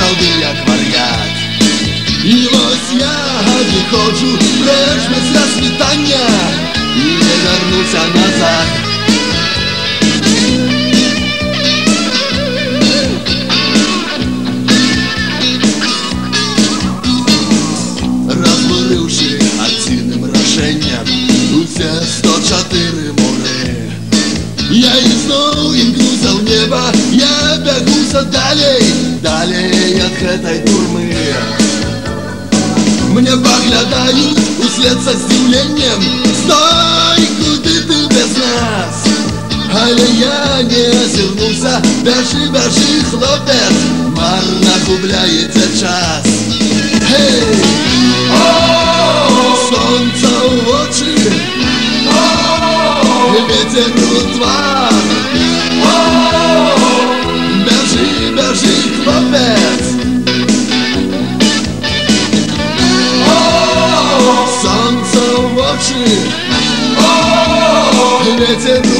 Я сапраўды як вар'ят І вось я выходжу прэч без рассвітання І не вярнуся назад Разбурыўшы адзіным рашэннем Усе 104 муры Я ізноў імкнуся ў неба Я бягуся далей Далей ад гэтай турмы Мне паглядаюць услед са здзіўленнем Стой, куды ты без нас Але я не азірнуўся Бяжы, бяжы, хлопец Марна губляецца час Гей! Сонца ў вочы Ветер у твар Бяжы, бяжы, хлопец Сонца ў вочы Ветер у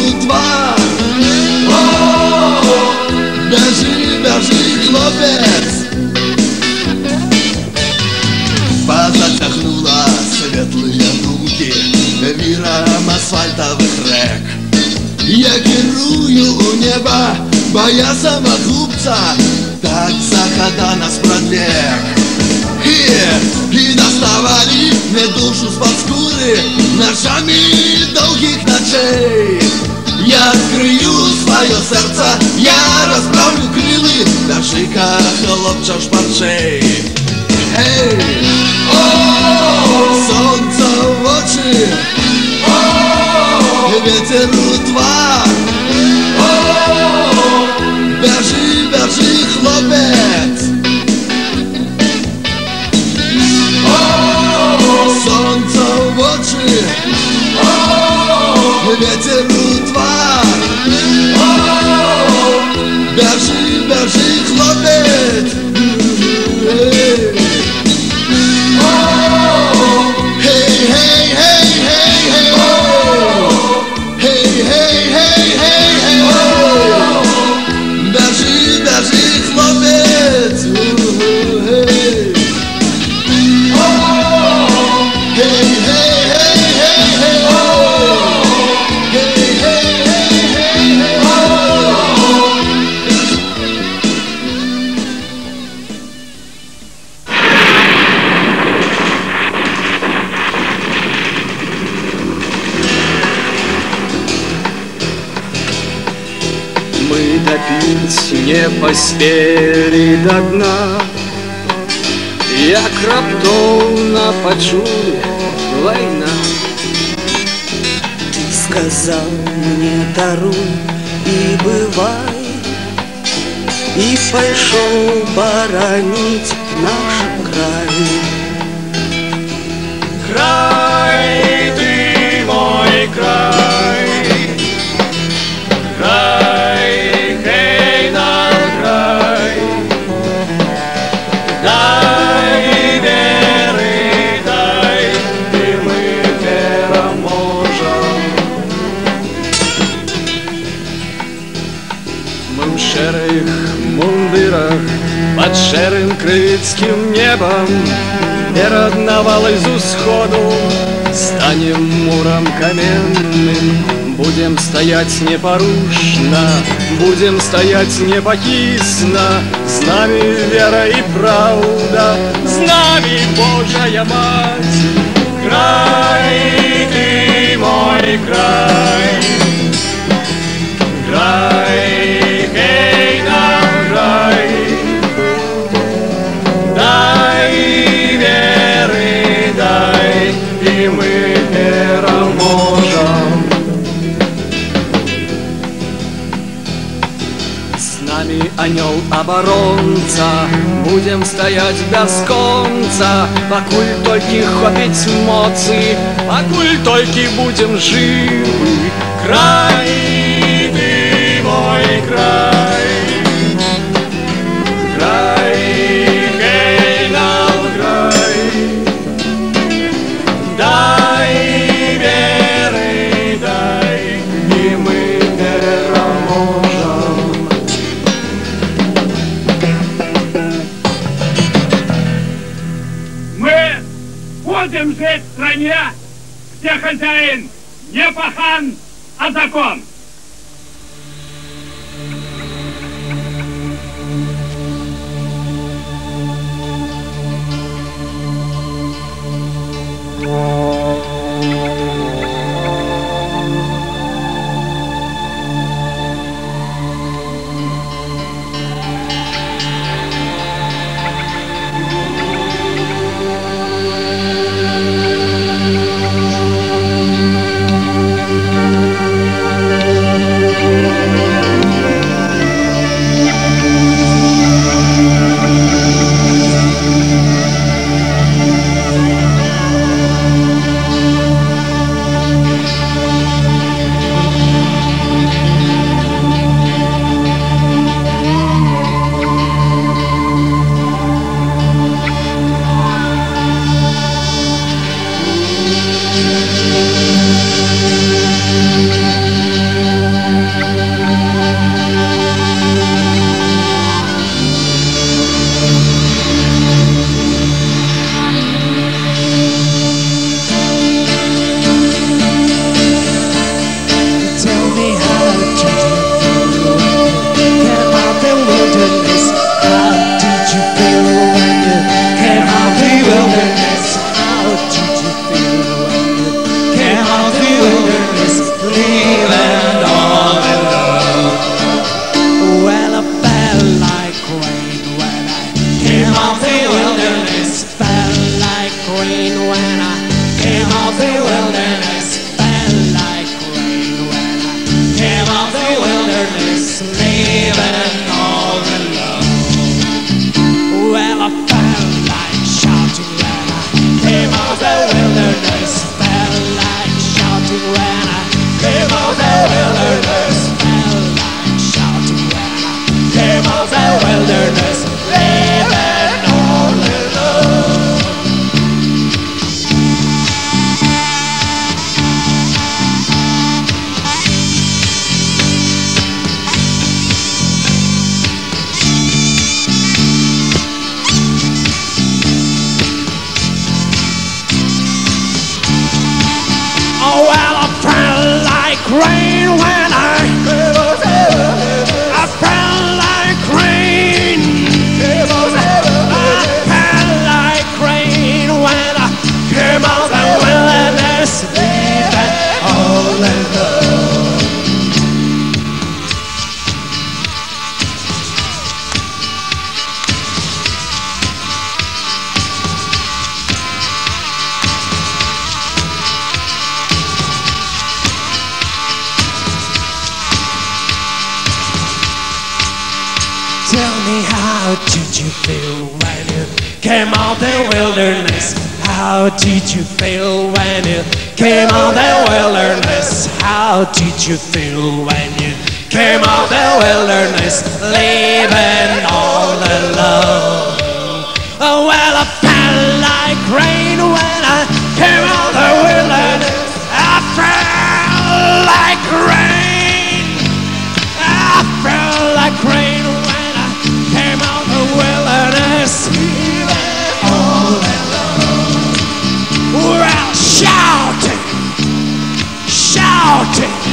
Дашика хлопча шпарчей Эй! Солнце в очи. Ветер у твар Бяжи, бяжи, хлопец. Солнце в очи. Ветер поспели до дна. Як раптоўна пачулі вайна Ты сказал мне даруй и бывай И пошел боронить наш край. Край, небам Перад навалай з усходу Станем мурам каменным Будем стаять непорушно Будем стоять непокисно С нами вера и правда С нами Божья Мать. Край, ты мой край Край, нами анёл-оборонца, будем стоять бясконца, пакуль толькі хопіць моцы, пакуль толькі будем жывы. Край, ты мой край, край, Хозяин не пахан, а закон. Tell did you feel when you came out the wilderness? How did you feel when you came out the wilderness? How did you feel when you came out the wilderness? Leaving all alone. Oh, well, I felt like rain mountain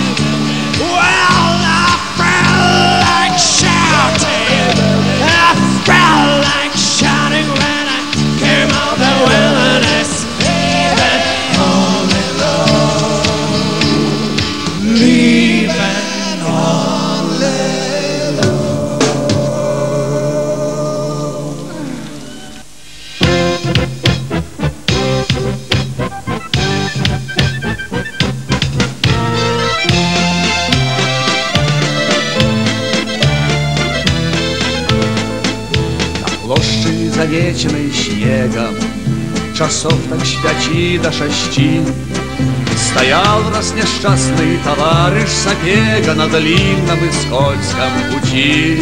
Часов так з п'яті до шести. Стоял раз несчастный товарищ Сапега на длинном и скользком пути.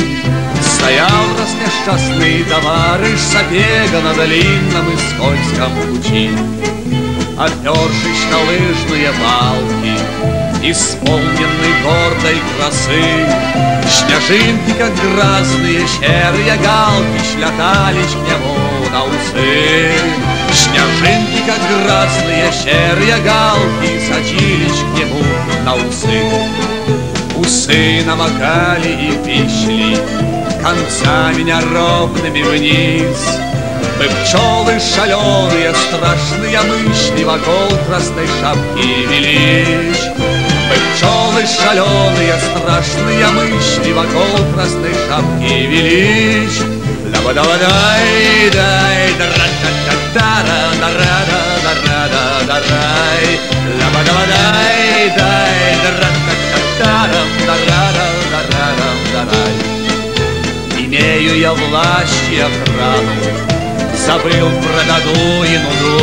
Стоял раз несчастный товарищ Сапега на длинном и скользком пути. Опершись на лыжные палки, Исполненный гордой красы, Снежинки, как грозные серые галки, Шлятались к нему на усы. Снежинки, как грацные серые галки Садились к нему на усы. Усы намокали и пищли Концами неровными вниз. Мы пчелы шаленые, страшные мыши Вокол красной шапки велись. Мы пчелы шаленые, страшные мыши Вокол красной шапки велись. Ла-ба-да-ба-дай, дай, дра-та-та-та-ра, дара-да-дара-да-дара-дай Ла-ба-да-ба-дай, дай, дра-та-та-та-рам, дара-да-дара-да-дарай Имею я власть и охрану, забыл про году и нуду.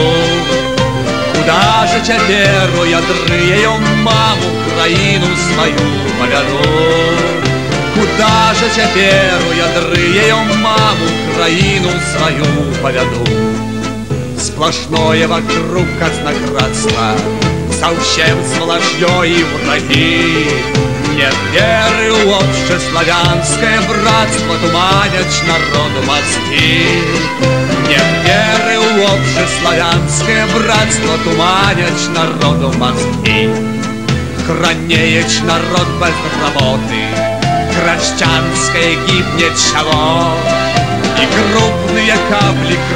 Куда же теперь я дрыю маму, краину свою поведу? Куда же теперь я дрыю маму, краину свою поведу? Сплошное вокруг казнократство, Совсем сплошное и враги. Нет веры у общеславянское братство Туманят народу мозги. Нет веры у общеславянское братство Туманят народу мозги. Хранеет народ без работы, Крестьянское гибнет чего, И крупные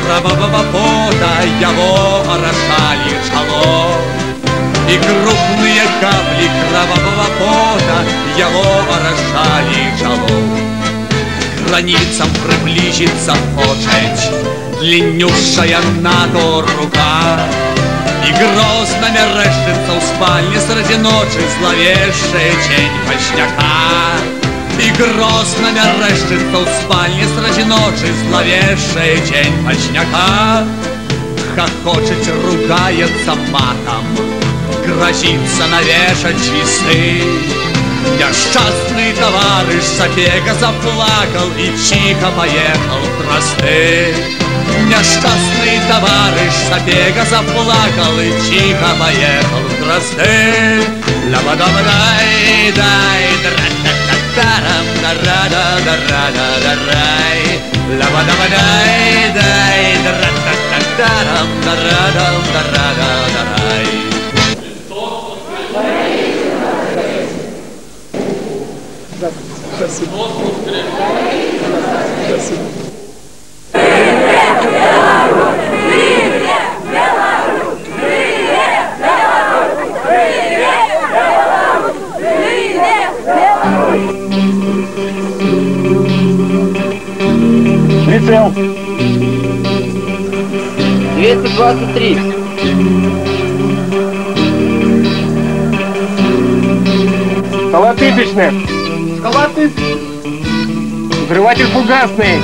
кровавого пота Его орошали чало. И крупные капли кровавого пота Его орошали чало. К границам приблизиться хочет Длиннющая НАТО рука И грозно мерещится в спальне Среди ночи зловещая тень почтяка И грозно мерещится в спальне Среди ночи зловещая тень почтяка Хохочет, ругается матом Грозится навешать часы. Несчастный товарищ Сапега заплакал И тихо поехал в тросты. Несчастный товарищ Сапега заплакал И тихо поехал в тросты. Ла-ба-да-ба-дай, дай, дра-та-та-тарам, дара-да-дара-да-дарай Ла-ба-да-ба-дай, дай, дра-та-та-тарам, дара-дам-дара-да-дарай Прицел. 223. Колотыпечных. Колоты. Взрыватель фугасный.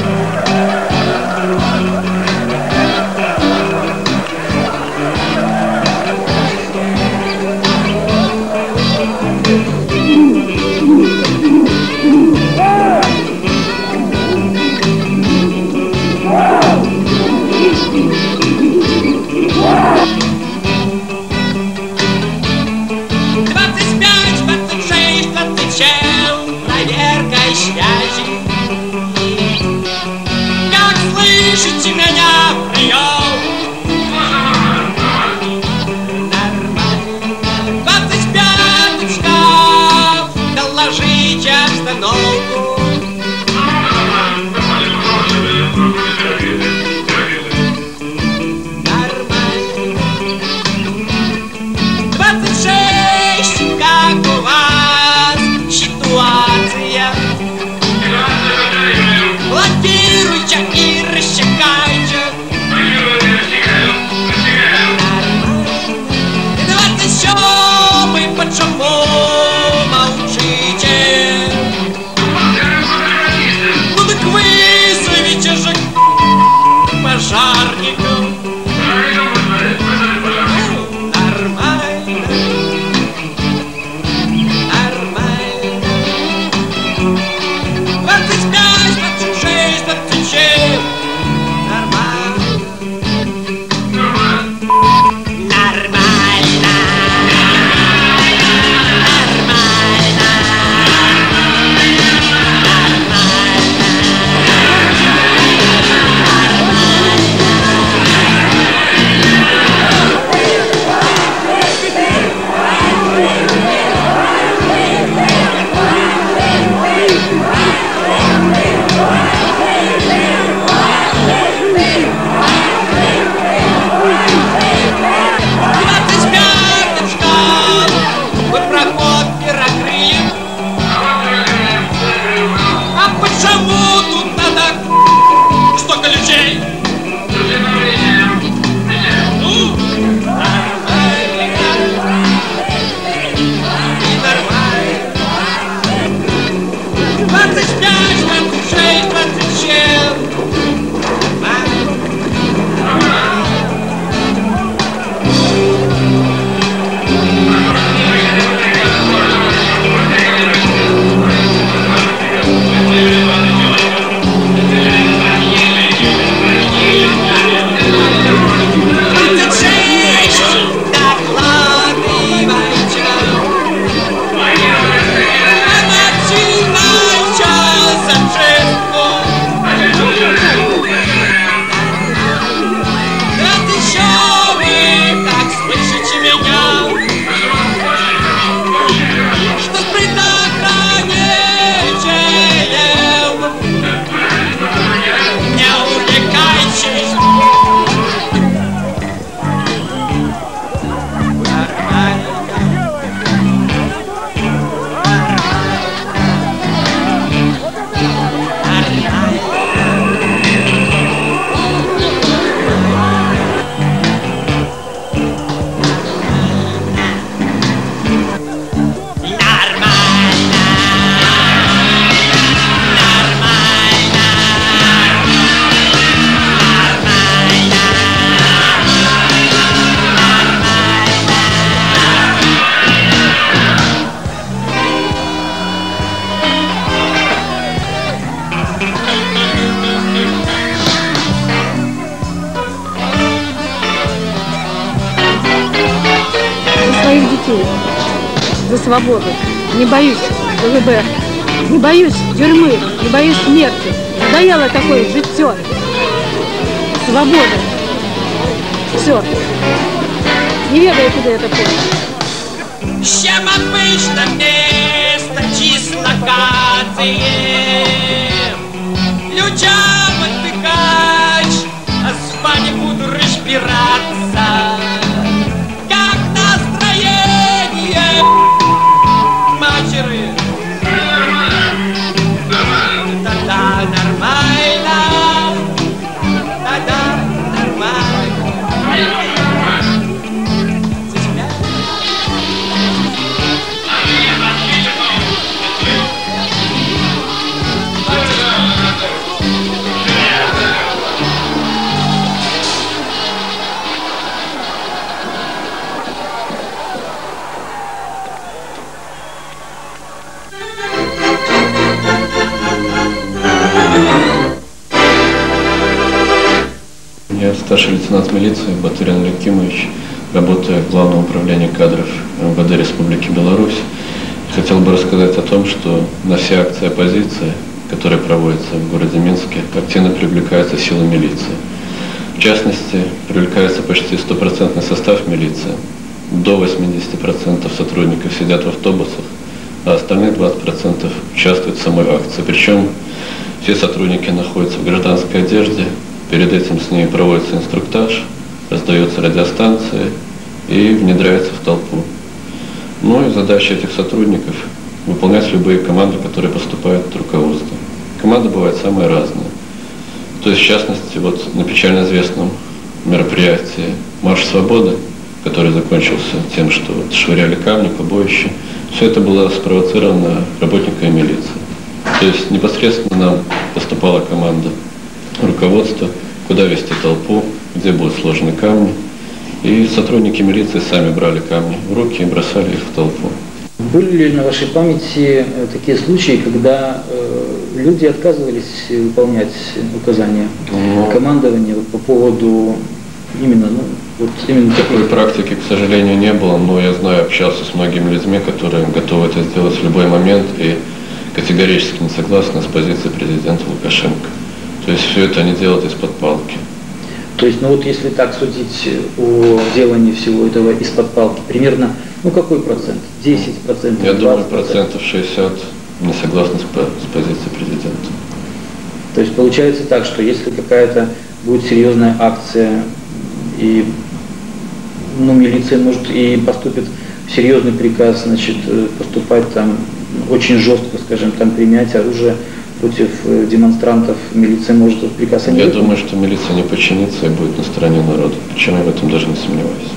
Детей, за свободу. Не боюсь КГБ, не боюсь тюрьмы, не боюсь смерти. Надоело такое житье. Свобода. Все. Не ведаю, куда это путь. Чем обычно место дислокации Людям отдыхать, а спать буду разбираться старший лейтенант милиции Батырин Олег Кимович, работаю в Главном управлении кадров МВД Республики Беларусь. Хотел бы рассказать о том, что на все акции оппозиции, которые проводятся в городе Минске, активно привлекаются силы милиции. В частности, привлекается почти стопроцентный состав милиции. До 80% сотрудников сидят в автобусах, а остальные 20% участвуют в самой акции. Причем все сотрудники находятся в гражданской одежде, перед этим с ними проводится инструктаж, раздается радиостанция и внедряется в толпу. Ну и задача этих сотрудников – выполнять любые команды, которые поступают от руководства. Команды бывают самые разные. То есть, в частности, вот на печально известном мероприятии «Марш свободы», который закончился тем, что вот швыряли камни, побоище, все это было спровоцировано работниками милиции. То есть непосредственно нам поступала команда руководства, куда вести толпу, где будут сложены камни. И сотрудники милиции сами брали камни в руки и бросали их в толпу. Были ли на вашей памяти э, такие случаи, когда э, люди отказывались выполнять указания Ну. командования по поводу именно, ну, вот именно Такой такой практики, к сожалению, не было, но я знаю, общался с многими людьми, которые готовы это сделать в любой момент и категорически не согласны с позицией президента Лукашенко. То есть все это они делают из-под палки. То есть, ну вот если так судить о делании всего этого из-под палки, примерно, ну какой процент? 10 процентов? Я думаю, процентов 60 не согласны с, по- с позицией президента. То есть получается так, что если какая-то будет серьезная акция, и ну, милиция может и поступит серьезный приказ, значит, э, поступать там очень жестко, скажем, там применять оружие против э, демонстрантов, милиция может не Я думаю, что милиция не подчинится и будет на стороне народа. Причем я в этом даже не сомневаюсь.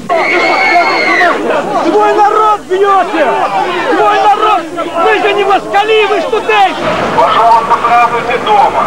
Свой народ бьете! Свой народ! Вы же не москали, вы студенты! Пожалуйста, празднуйте дома.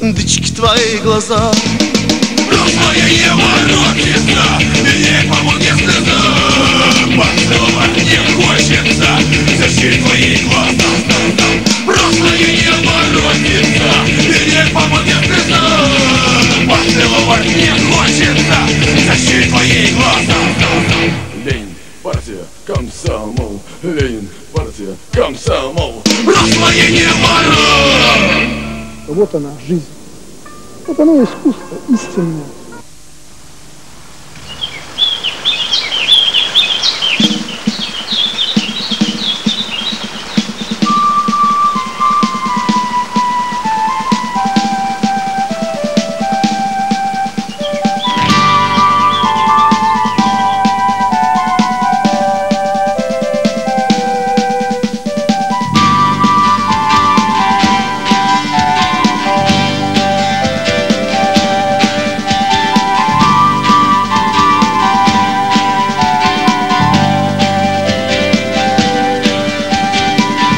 дычки твои глаза. Розмая Ева, рокетка, ей помоги стыда Подсумок не хочется, защит твои глаза. Розмая Ева, рокетка, ей помоги стыда Поцеловать не хочется, защит твои глаза. Вот она, жизнь. Вот оно искусство истинное.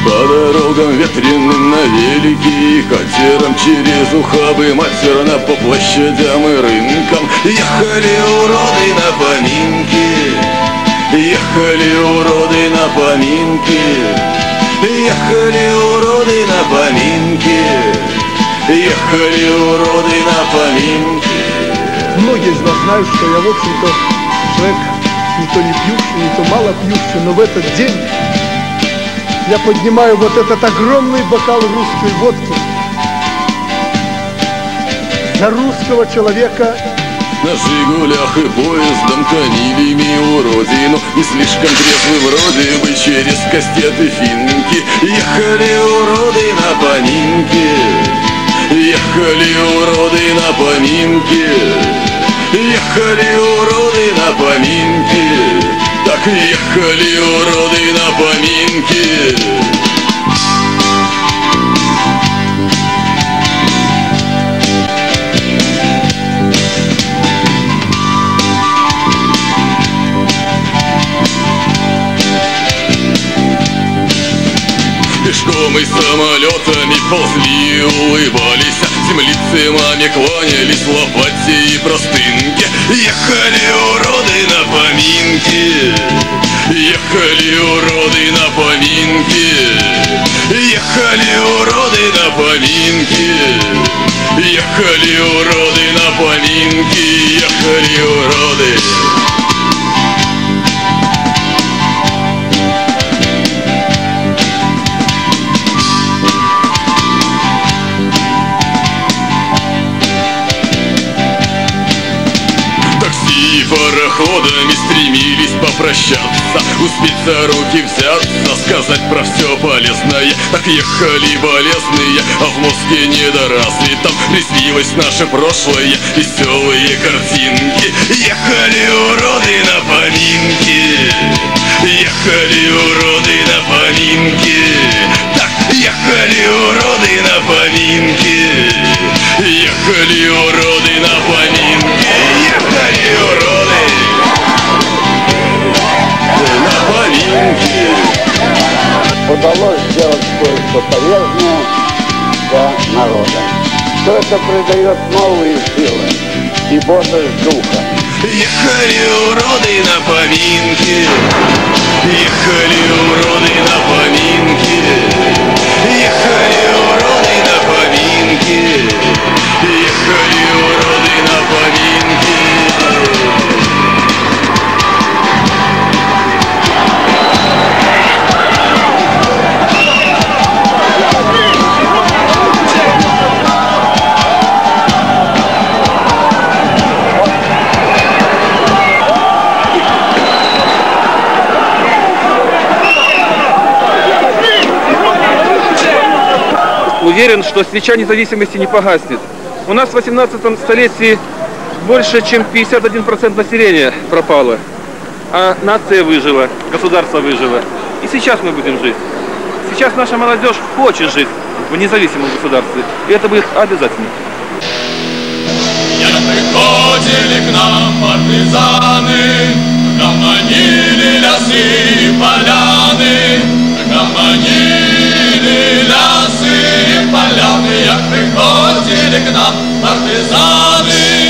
По дорогам ветреным на велике Катером через ухабы Матерно по площадям и рынкам. Ехали уроды на поминки Ехали уроды на поминки Ехали уроды на поминки Ехали уроды на поминки. Многие из вас знают, что я, в общем-то, человек не то не пьющий, не то мало пьющий, но в этот день я поднимаю вот этот огромный бокал русской водки за русского человека, На Жигулях и поездом тонили мимо родину Не слишком трезвы вроде бы через кастеты финки. Ехали уроды на поминки Ехали уроды на поминки Ехали уроды на поминки Так ехали уроды на поминки. Пешком и самолетами ползли улыбались. Землицы маме кланялись лопате и простынке Ехали уроды на поминки Ехали уроды на поминки. Ехали уроды на поминки. Ехали уроды на поминки. Ехали уроды попрощаться Успеть за руки взяться, сказать про все полезное. Так ехали болезные, а в мозге не Там приснилось наше прошлое, веселые картинки. Ехали уроды на поминки. Ехали уроды на поминки. Так, ехали уроды на поминки. Ехали уроды на поминки удалось сделать кое-что полезное для народа. Все это придает новые силы и бодрость духа. Ехали уроды на поминки Ехали уроды на поминки Ехали уверен, что свеча независимости не погаснет. У нас в 18 столетии больше, чем 51% населения пропало, а нация выжила, государство выжило. И сейчас мы будем жить. Сейчас наша молодежь хочет жить в независимом государстве, и это будет обязательно. Приходили к нам партизаны, нам лясы и поляны, нам лясы. Amerika, Partizanai.